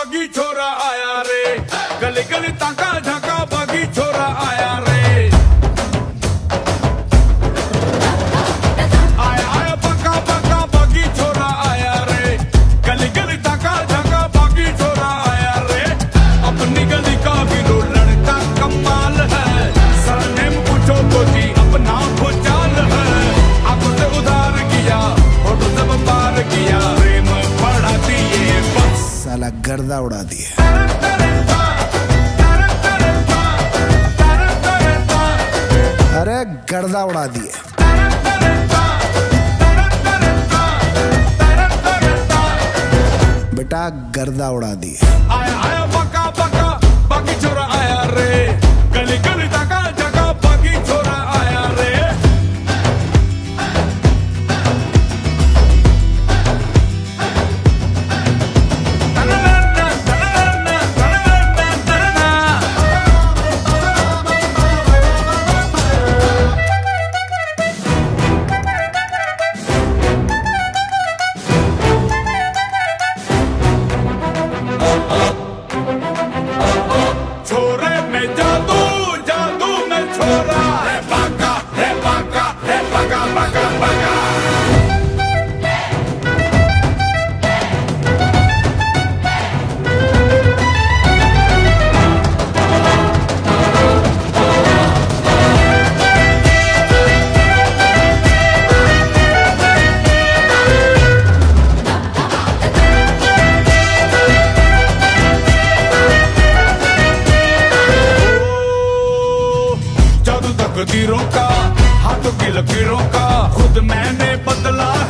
बागी छोरा आया रे। गली गली ताका गर्दा उड़ा दिए। अरे गर्दा उड़ा दिए। बेटा गर्दा उड़ा दिए। आया आया बका बका बाकी छोरा आया रे। तकदीरों का हाथों की लकीरों का खुद मैंने बदला है।